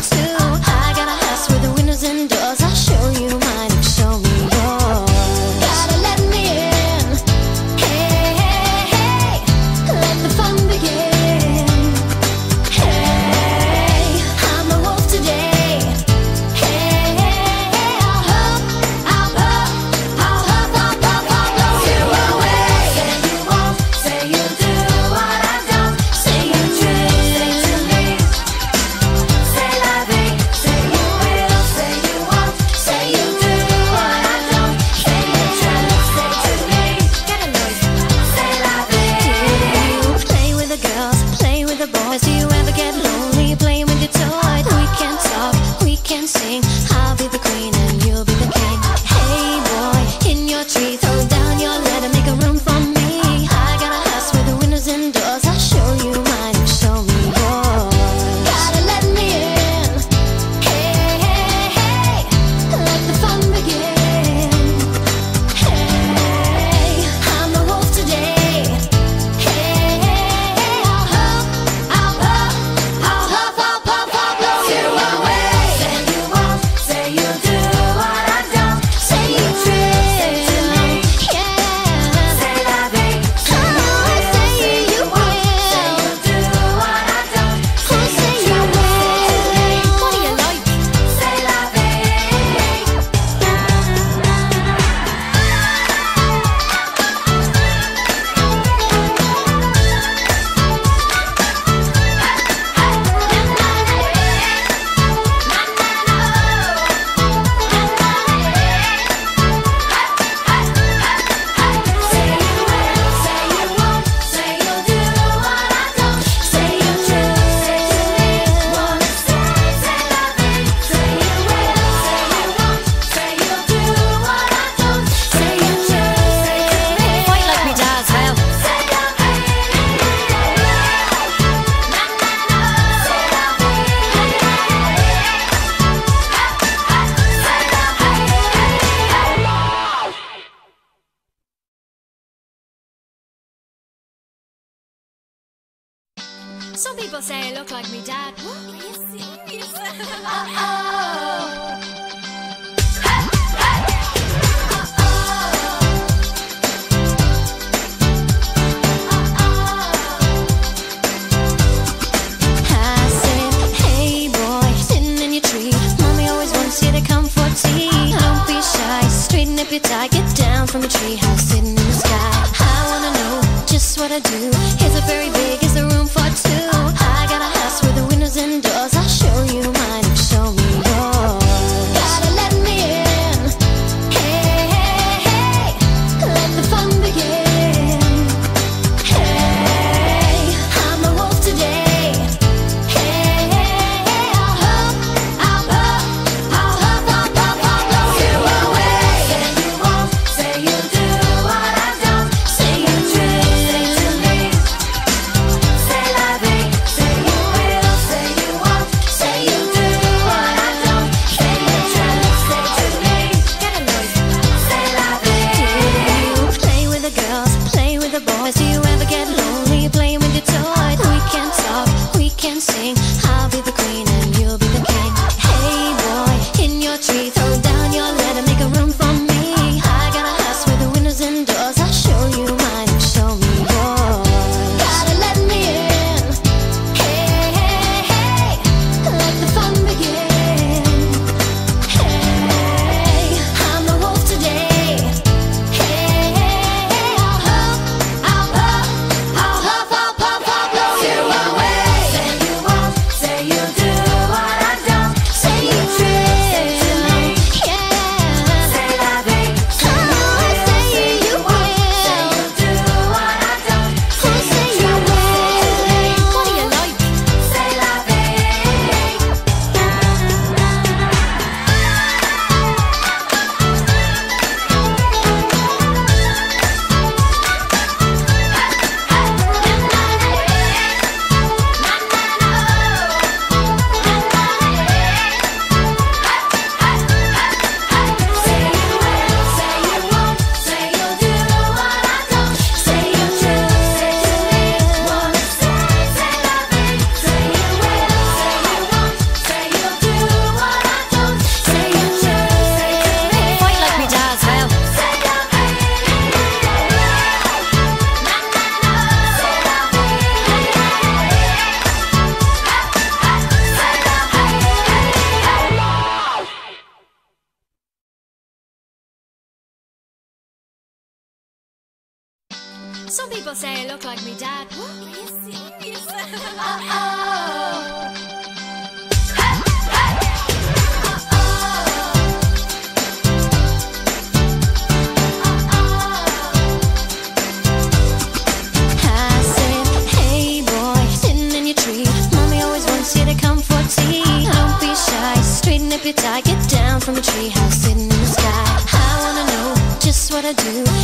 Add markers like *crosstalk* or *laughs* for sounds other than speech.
to Some people say I look like me dad. What? Are you serious? oh. Come for tea. Don't be shy, straighten up your tie, get down from a treehouse. Some people say I look like me dad. What? Are you serious? I said, hey boy, sitting in your tree. Mommy always *laughs* wants you to come for tea. Don't be shy, straighten up your tie. Get down from a tree house sitting in the sky. I wanna know just what I do